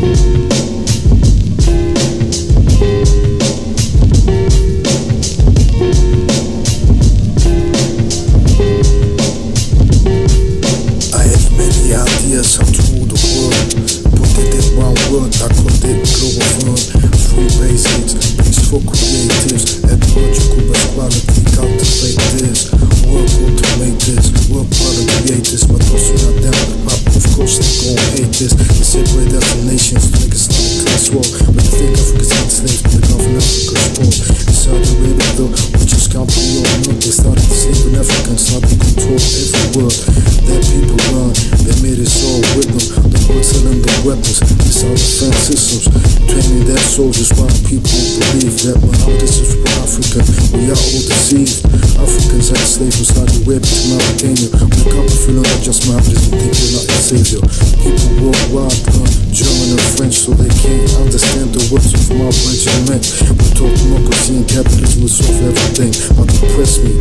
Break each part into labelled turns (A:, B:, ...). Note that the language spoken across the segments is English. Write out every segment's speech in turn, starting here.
A: I have many ideas how to rule the world. Put it in one word, I call it global fun. Nations, make us not a class war. But they think Africa's enslaved, they come from Africa's poor. In Saudi Arabia though, we just can't be on milk. They started enslaving Africans, now they control every world. Their people run, they made us all weapons, our defense systems. Training their soldiers while people believe that Muhammad is from Africa. We are all deceived. Africans are enslaved from Saudi Arabia to Mauritania. Wake up feel not just Muhammad is you're not a savior. People worldwide learn German and French so they can't understand the words of my regiment. We talk democracy and capitalism will solve everything. But depress me,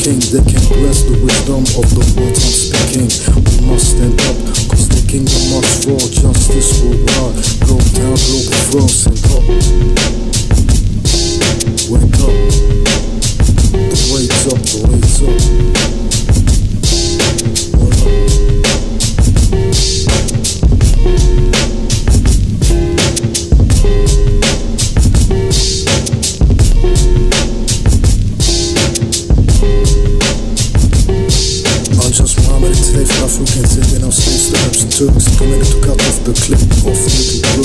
A: king. They can bless the wisdom of the words I'm speaking. We must stand up, cause the kingdom must fall. Justice will rise, go down, global frost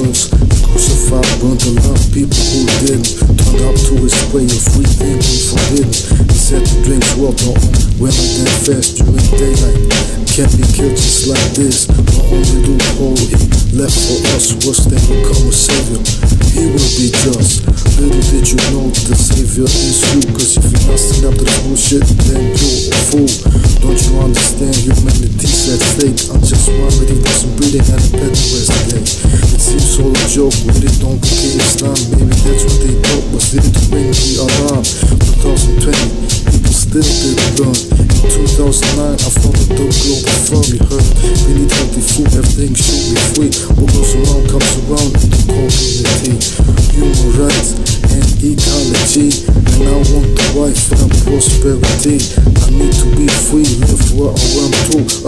A: girls Crucified, burnt alive people who didn't Turned up to his way of free thinking forbidden. He said to drink water on women then fast during daylight. Can't be killed just like this. The only loophole he left for us was they become a savior. He will be just. Little did you know the savior is joke, but it don't care Islam Maybe that's what they thought, but did it ring the alarm 2020, people still didn't learn In 2009, I founded the Globalfirm We heard we need healthy food, everything should be free. What goes around comes around in the community. Human rights and ecology. And I want the wife and prosperity. I need to be free, live where I want to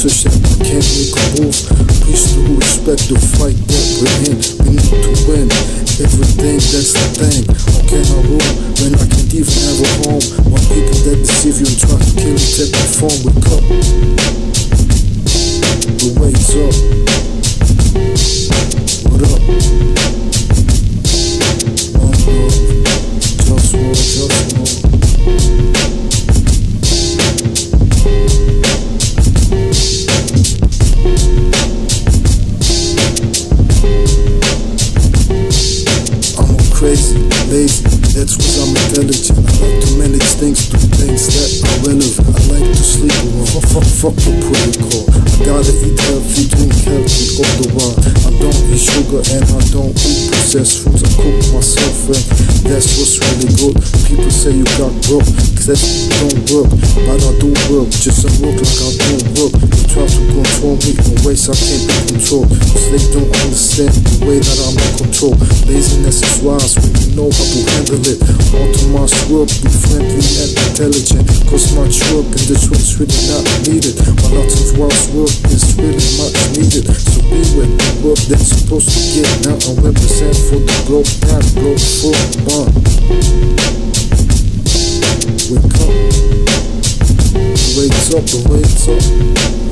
A: Research that I can't make a move to respect the fight that we're in We need to win everything, that's the thing How can I rule when I can't even have a home While people that deceive you and try to kill you take my phone Wake up The weight's up things, do things that are relevant. I like to sleep alone, fuck, fuck, fuck the protocol. I gotta eat healthy, drink healthy all the while. I don't eat sugar and I don't eat processed foods. I cook myself and that's what's really good. People say you got broke, cause that don't work. But I do work, just I work like I don't work. They try to control me in ways I can't be controlled. Cause they don't understand the way that I'm in control. Laziness is wise when you know how to handle it. Automatic work, be friendly and intelligent. Cause much work and this world's really not needed. But lots of wise work is really much needed. So be with the work that's supposed to get now and represent for the globe, not globe for one. Wake up. The wake's up, the wake's up.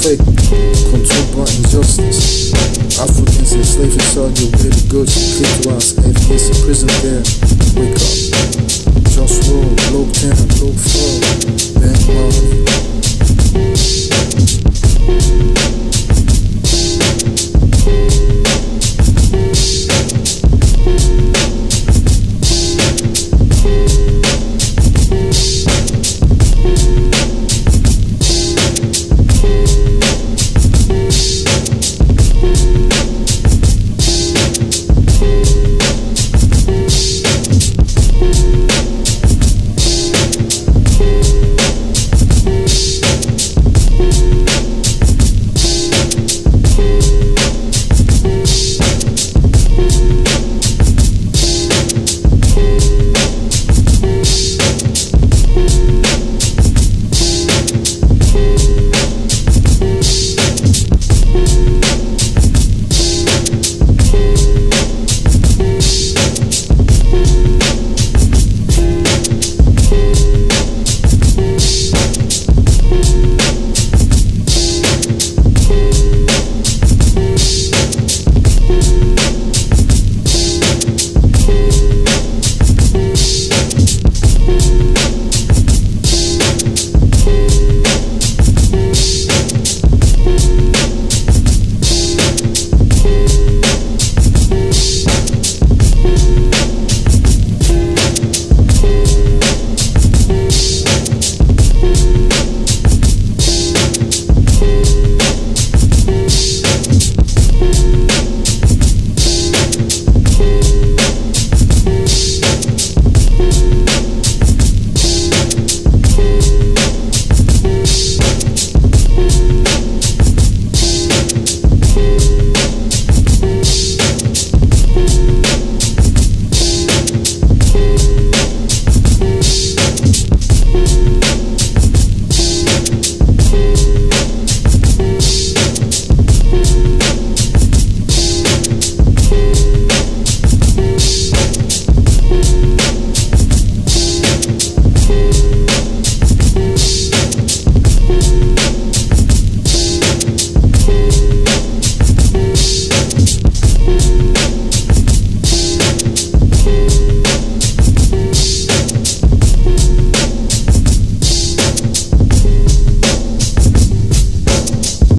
A: fake controlled by injustice. Africans and slaves saw your with girls' goods, treat was and in prison there. Wake up, just roll, low down, low four, bank money.